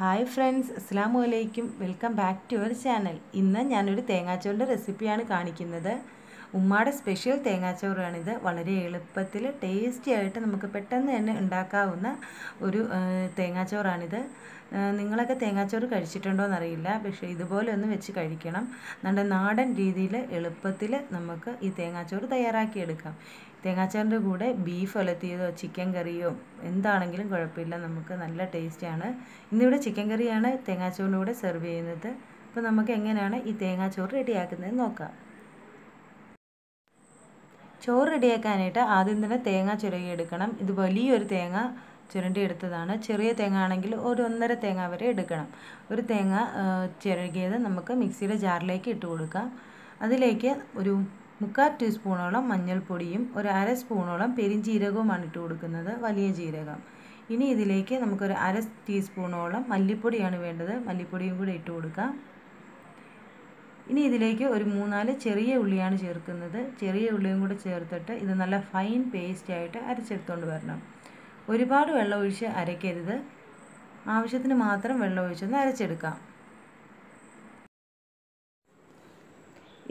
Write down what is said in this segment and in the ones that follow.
Hi friends അസ്സാം വലൈക്കും welcome back to our channel. ഇന്ന് ഞാനൊരു തേങ്ങാച്ചോറിന്റെ റെസിപ്പിയാണ് കാണിക്കുന്നത്. ഉമ്മാടെ സ്പെഷ്യൽ തേങ്ങാച്ചോറാണിത്. വളരെ എളുപ്പത്തിൽ ടേസ്റ്റി ആയിട്ട് നമുക്ക് പെട്ടെന്ന് തന്നെ ഉണ്ടാക്കാവുന്ന ഒരു തേങ്ങാച്ചോറാണിത്. നിങ്ങളൊക്കെ തേങ്ങാച്ചോറ് കഴിച്ചിട്ടുണ്ടോ എന്നറിയില്ല പക്ഷേ ഇതുപോലെ ഒന്ന് വെച്ച് കഴിക്കണം. നമ്മുടെ നാടൻ രീതിയിൽ എളുപ്പത്തിൽ നമുക്ക് ഈ തേങ്ങാച്ചോറ് തയ്യാറാക്കിയെടുക്കാം. തേങ്ങാച്ചോറിന്റെ കൂടെ ബീഫ് ഒലത്തിയതോ ചിക്കൻ കറിയോ എന്താണെങ്കിലും കുഴപ്പമില്ല. നമുക്ക് നല്ല ടേസ്റ്റിയാണ് ഇന്നിവിടെ ചിക്കൻ കറിയാണ് തേങ്ങാച്ചോറിന്റെ കൂടെ സെർവ് ചെയ്യുന്നത്. അപ്പോൾ നമുക്ക് എങ്ങനെയാണ് ഈ തേങ്ങാച്ചോറ് റെഡിയാക്കുന്നത് നോക്കാം. ചോറ് റെഡിയാക്കാനായിട്ട് ആദ്യം തന്നെ തേങ്ങ ചിരകിയെടുക്കണം. ഇത് വലിയൊരു തേങ്ങ എടുത്തതാണ് ചെറിയ തേങ്ങ ആണെങ്കിൽ ഒരു ഒന്നര തേങ്ങ വരെ എടുക്കണം. ഒരു തേങ്ങ ചിരകിയത് നമുക്ക് മിക്സിയുടെ ജാറിലേക്ക് ഇട്ട് കൊടുക്കാം. അതിലേക്ക് ഒരു മുക്കാൽ ടീസ്പൂണോളം മഞ്ഞൾപ്പൊടിയും ഒരു അര സ്പൂണോളം പെരിഞ്ജീരകവുമാണ് ഇട്ട് കൊടുക്കുന്നത് വലിയ ജീരകം. ഇനി ഇതിലേക്ക് നമുക്കൊരു അര ടീസ്പൂണോളം മല്ലിപ്പൊടിയാണ് വേണ്ടത്. മല്ലിപ്പൊടിയും കൂടി ഇട്ട് കൊടുക്കാം. ഇനി ഇതിലേക്ക് ഒരു മൂന്നാൽ ചെറിയ ഉള്ളിയാണ് ചേർക്കുന്നത്. ചെറിയ ഉള്ളിയും കൂടെ ചേർത്തിട്ട് ഇത് നല്ല ഫൈൻ പേസ്റ്റ് ആയിട്ട് അരച്ചെടുത്തുകൊണ്ട് വരണം. ഒരുപാട് വെള്ളം ഒഴിച്ച് അരയ്ക്കരുത്. ആവശ്യത്തിന് മാത്രം വെള്ളം ഒഴിച്ചൊന്ന് അരച്ചെടുക്കാം.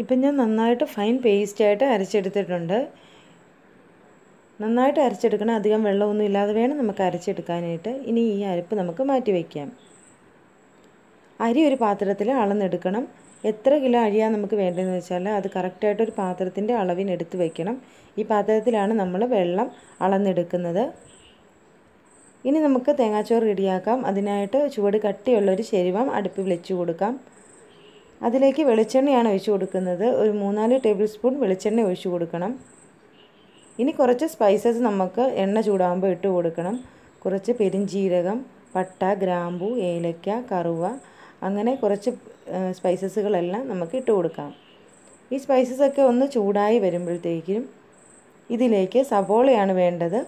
ഇപ്പം ഞാൻ നന്നായിട്ട് ഫൈൻ പേസ്റ്റ് ആയിട്ട് അരച്ചെടുത്തിട്ടുണ്ട്. നന്നായിട്ട് അരച്ചെടുക്കണം അധികം വെള്ളമൊന്നും ഇല്ലാതെ വേണം നമുക്ക് അരച്ചെടുക്കാനായിട്ട്. ഇനി ഈ അരപ്പ് നമുക്ക് മാറ്റി വയ്ക്കാം അരി ഒരു പാത്രത്തിൽ അളന്നെടുക്കണം. എത്ര കിലോ അരിയാണ് നമുക്ക് വേണ്ടതെന്ന് വെച്ചാൽ അത് കറക്റ്റായിട്ട് ഒരു പാത്രത്തിന്റെ അളവിന് എടുത്ത് വെക്കണം. ഈ പാത്രത്തിലാണ് നമ്മൾ വെള്ളം അളന്നെടുക്കുന്നത്. ഇനി നമുക്ക് തേങ്ങാച്ചോറ് റെഡിയാക്കാം. അതിനായിട്ട് ചുവട് കട്ടിയുള്ളൊരു ശരിവം അടുപ്പിൽ വെച്ച് കൊടുക്കാം. അതിലേക്ക് വെളിച്ചെണ്ണയാണ് ഒഴിച്ച് കൊടുക്കുന്നത്. ഒരു മൂന്നാൽ ടേബിൾ സ്പൂൺ വെളിച്ചെണ്ണ ഒഴിച്ചു കൊടുക്കണം. ഇനി കുറച്ച് സ്പൈസസ് നമുക്ക് എണ്ണ ചൂടാകുമ്പോൾ ഇട്ട് കൊടുക്കണം. കുറച്ച് പെരിഞ്ജീരകം പട്ട ഗ്രാമ്പു ഏലക്ക കറുവ അങ്ങനെ കുറച്ച് സ്പൈസസുകളെല്ലാം നമുക്ക് ഇട്ട് കൊടുക്കാം. ഈ സ്പൈസസ് ഒക്കെ ഒന്ന് ചൂടായി വരുമ്പോഴത്തേക്കും ഇതിലേക്ക് സവോളയാണ് വേണ്ടത്.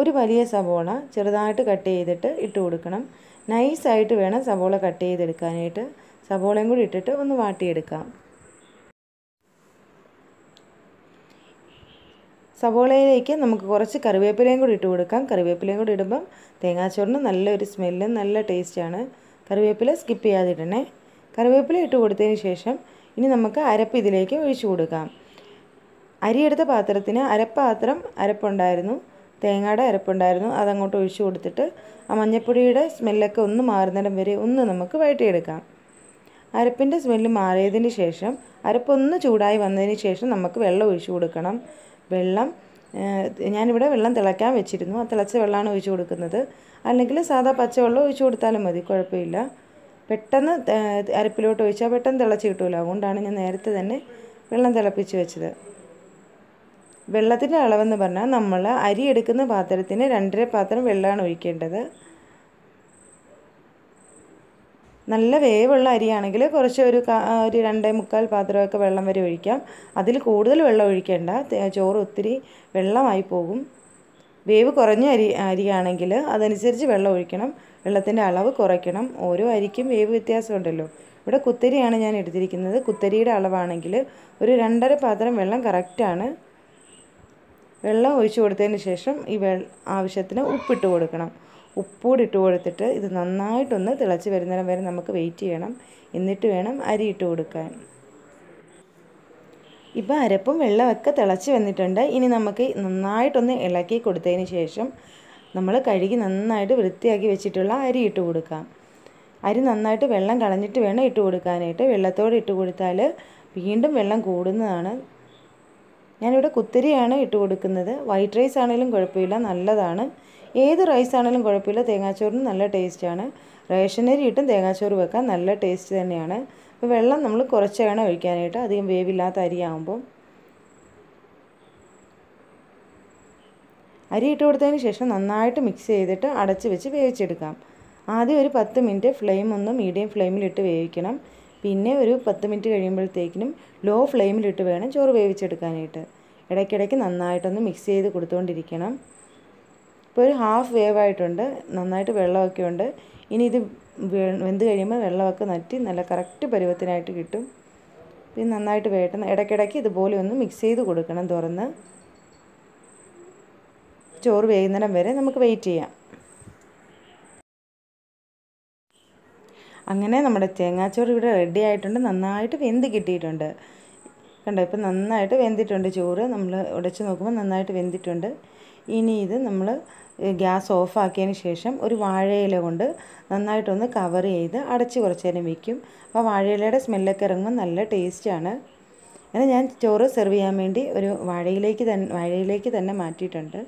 ഒരു വലിയ സവോള ചെറുതായിട്ട് കട്ട് ചെയ്തിട്ട് ഇട്ട് കൊടുക്കണം. നൈസായിട്ട് വേണം സവോള കട്ട് ചെയ്തെടുക്കാനായിട്ട്. സവോളയും കൂടി ഇട്ടിട്ട് ഒന്ന് വാട്ടിയെടുക്കാം. സവോളയിലേക്ക് നമുക്ക് കുറച്ച് കറിവേപ്പിലയും കൂടി ഇട്ട് കൊടുക്കാം. കറിവേപ്പിലയും കൂടി ഇടുമ്പം തേങ്ങാച്ചോറിന് നല്ലൊരു സ്മെല്ലും നല്ല ടേസ്റ്റാണ് കറിവേപ്പില സ്കിപ്പ് ചെയ്യാതിടണേ കറിവേപ്പില ഇട്ട് കൊടുത്തതിന് ശേഷം ഇനി നമുക്ക് അരപ്പ് ഇതിലേക്ക് ഒഴിച്ചു കൊടുക്കാം. അരിയെടുത്ത പാത്രത്തിന് അരപ്പാത്രം അരപ്പുണ്ടായിരുന്നു. തേങ്ങയുടെ അരപ്പുണ്ടായിരുന്നു. അതങ്ങോട്ട് ഒഴിച്ചു കൊടുത്തിട്ട് ആ മഞ്ഞപ്പൊടിയുടെ സ്മെല്ലൊക്കെ ഒന്ന് മാറുന്നിടം വരെ ഒന്ന് നമുക്ക് വഴറ്റിയെടുക്കാം. അരപ്പിന്റെ സ്മെല്ല് മാറിയതിന് ശേഷം അരപ്പൊന്ന് ചൂടായി വന്നതിന് ശേഷം നമുക്ക് വെള്ളം ഒഴിച്ചു കൊടുക്കണം. വെള്ളം ഞാനിവിടെ വെള്ളം തിളയ്ക്കാൻ വെച്ചിരുന്നു. ആ തിളച്ച വെള്ളമാണ് ഒഴിച്ചു കൊടുക്കുന്നത്. അല്ലെങ്കിൽ സാധാ പച്ചവെള്ളം ഒഴിച്ചു കൊടുത്താലും മതി. കുഴപ്പമില്ല. പെട്ടെന്ന് അരപ്പിലോട്ട് ഒഴിച്ചാൽ പെട്ടെന്ന് തിളച്ച് കിട്ടുമല്ലോ അതുകൊണ്ടാണ് ഞാൻ നേരത്തെ തന്നെ വെള്ളം തിളപ്പിച്ച് വെച്ചത്. വെള്ളത്തിന്റെ അളവെന്ന് പറഞ്ഞാൽ നമ്മൾ അരി എടുക്കുന്ന പാത്രത്തിന് രണ്ടര പാത്രം വെള്ളമാണ് ഒഴിക്കേണ്ടത്. നല്ല വേവുള്ള അരിയാണെങ്കിൽ കുറച്ച് ഒരു ഒരു രണ്ടേ മുക്കാൽ പാത്രമൊക്കെ വെള്ളം വരെ ഒഴിക്കാം. അതിൽ കൂടുതൽ വെള്ളം ഒഴിക്കേണ്ട. ചോറ് ഒത്തിരി വെള്ളമായി പോകും. വേവ് കുറഞ്ഞ അരി അരിയാണെങ്കിൽ അതനുസരിച്ച് വെള്ളം ഒഴിക്കണം. വെള്ളത്തിന്റെ അളവ് കുറയ്ക്കണം. ഓരോ അരിക്കും വേവ് വ്യത്യാസമുണ്ടല്ലോ. ഇവിടെ കുത്തരിയാണ് ഞാൻ എടുത്തിരിക്കുന്നത്. കുത്തരിയുടെ അളവാണെങ്കിൽ ഒരു രണ്ടര പാത്രം വെള്ളം കറക്റ്റാണ്. വെള്ളം ഒഴിച്ചു കൊടുത്തതിന് ശേഷം ഈ വെ ആവശ്യത്തിന് ഉപ്പിട്ട് കൊടുക്കണം. ഉപ്പൂടി ഇട്ട് കൊടുത്തിട്ട് ഇത് നന്നായിട്ടൊന്ന് തിളച്ച് വരുന്നിടം വരെ നമുക്ക് വെയിറ്റ് ചെയ്യണം. എന്നിട്ട് വേണം അരി ഇട്ട് കൊടുക്കാൻ. ഇപ്പോൾ അരപ്പും വെള്ളമൊക്കെ തിളച്ച് വന്നിട്ടുണ്ട്. ഇനി നമുക്ക് നന്നായിട്ടൊന്ന് ഇളക്കി കൊടുത്തതിന് ശേഷം നമ്മൾ കഴുകി നന്നായിട്ട് വൃത്തിയാക്കി വെച്ചിട്ടുള്ള അരി ഇട്ട് കൊടുക്കാം. അരി നന്നായിട്ട് വെള്ളം കളഞ്ഞിട്ട് വേണം ഇട്ട് കൊടുക്കാനായിട്ട്. വെള്ളത്തോടെ ഇട്ട് കൊടുത്താൽ വീണ്ടും വെള്ളം കൂടുന്നതാണ്. ഞാനിവിടെ കുത്തിരിയാണ് ഇട്ട് കൊടുക്കുന്നത്. വൈറ്റ് റൈസ് ആണെങ്കിലും കുഴപ്പമില്ല നല്ലതാണ്. ഏത് റൈസ് ആണെങ്കിലും കുഴപ്പമില്ല. തേങ്ങാച്ചോറിന് നല്ല ടേസ്റ്റാണ്. റേഷനരി ഇട്ടും തേങ്ങാച്ചോറ് വെക്കാൻ നല്ല ടേസ്റ്റ് തന്നെയാണ്. അപ്പോൾ വെള്ളം നമ്മൾ കുറച്ച് വേണം ഒഴിക്കാനായിട്ട്. അധികം വേവില്ലാത്ത അരിയാകുമ്പോൾ അരി ഇട്ട് കൊടുത്തതിന് ശേഷം നന്നായിട്ട് മിക്സ് ചെയ്തിട്ട് അടച്ച് വെച്ച് വേവിച്ചെടുക്കാം. ആദ്യം ഒരു പത്ത് മിനിറ്റ് ഫ്ലെയിം ഒന്ന് മീഡിയം ഫ്ലെയിമിലിട്ട് വേവിക്കണം. പിന്നെ ഒരു പത്ത് മിനിറ്റ് കഴിയുമ്പോഴത്തേക്കിനും ലോ ഫ്ലെയിമിലിട്ട് വേണം ചോറ് വേവിച്ചെടുക്കാനായിട്ട്. ഇടയ്ക്കിടയ്ക്ക് നന്നായിട്ടൊന്ന് മിക്സ് ചെയ്ത് കൊടുത്തുകൊണ്ടിരിക്കണം ഇപ്പോൾ ഒരു ഹാഫ് വേവ് ആയിട്ടുണ്ട്. നന്നായിട്ട് വെള്ളമൊക്കെ ഉണ്ട്. ഇനി ഇത് വെന്ത് കഴിയുമ്പോൾ വെള്ളമൊക്കെ നറ്റി നല്ല കറക്റ്റ് പരുവത്തിനായിട്ട് കിട്ടും. പിന്നെ നന്നായിട്ട് വേട്ടണം. ഇടയ്ക്കിടയ്ക്ക് ഇതുപോലെ ഒന്ന് മിക്സ് ചെയ്ത് കൊടുക്കണം തുറന്ന്. ചോറ് വേകുന്നിടം വരെ നമുക്ക് വെയിറ്റ് ചെയ്യാം. അങ്ങനെ നമ്മുടെ തേങ്ങാച്ചോറ് ഇവിടെ റെഡി ആയിട്ടുണ്ട്. നന്നായിട്ട് വെന്ത് കിട്ടിയിട്ടുണ്ട്. കണ്ടോ ഇപ്പം നന്നായിട്ട് വെന്തിട്ടുണ്ട് ചോറ്. നമ്മൾ ഉടച്ച് നോക്കുമ്പോൾ നന്നായിട്ട് വെന്തിട്ടുണ്ട്. ഇനി ഇത് നമ്മൾ ഗ്യാസ് ഓഫാക്കിയതിന് ശേഷം ഒരു വാഴയില കൊണ്ട് നന്നായിട്ടൊന്ന് കവർ ചെയ്ത് അടച്ച് കുറച്ച് നേരം വയ്ക്കും അപ്പോൾ വാഴയിലയുടെ സ്മെല്ലൊക്കെ ഇറങ്ങുമ്പോൾ നല്ല ടേസ്റ്റാണ് അങ്ങനെ ഞാൻ ചോറ് സെർവ് ചെയ്യാൻ വേണ്ടി ഒരു വാഴയിലേക്ക് തന്നെ വാഴയിലേക്ക് തന്നെ മാറ്റിയിട്ടുണ്ട്.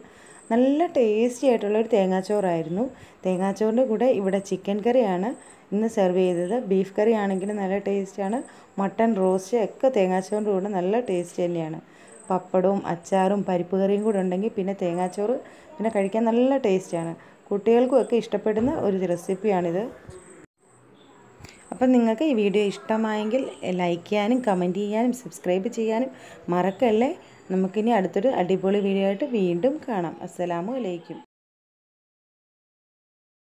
നല്ല ടേസ്റ്റി ആയിട്ടുള്ളൊരു തേങ്ങാച്ചോറായിരുന്നു. തേങ്ങാച്ചോറിന്റെ കൂടെ ഇവിടെ ചിക്കൻ കറിയാണ് ഇന്ന് സെർവ് ചെയ്തത് ബീഫ് കറി ആണെങ്കിലും നല്ല ടേസ്റ്റാണ് മട്ടൺ റോസ്റ്റ് ഒക്കെ തേങ്ങാച്ചോറിന്റെ കൂടെ നല്ല ടേസ്റ്റ് തന്നെയാണ്. പപ്പടവും അച്ചാറും പരിപ്പ് കറിയും കൂടെ ഉണ്ടെങ്കിൽ പിന്നെ തേങ്ങാച്ചോറ് പിന്നെ കഴിക്കാൻ നല്ല ടേസ്റ്റാണ് കുട്ടികൾക്കും ഒക്കെ ഇഷ്ടപ്പെടുന്ന ഒരു റെസിപ്പിയാണിത് അപ്പം നിങ്ങൾക്ക് ഈ വീഡിയോ ഇഷ്ടമായെങ്കിൽ ലൈക്ക് ചെയ്യാനും കമന്റ് ചെയ്യാനും സബ്സ്ക്രൈബ് ചെയ്യാനും മറക്കല്ലേ? നമുക്കിനി അടുത്തൊരു അടിപൊളി വീഡിയോ ആയിട്ട് വീണ്ടും കാണാം. അസ്സലാമു അലൈക്കും.